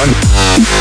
on.